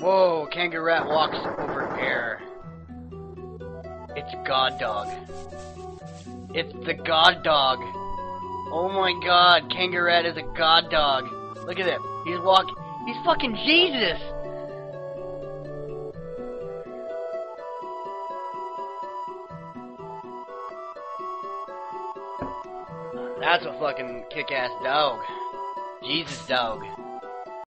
Whoa, Kangarat walks over air. It's God Dog. It's the God Dog. Oh my god, Kangarat is a God Dog. Look at him. He's walking. He's fucking Jesus! That's a fucking kick-ass dog. Jesus dog.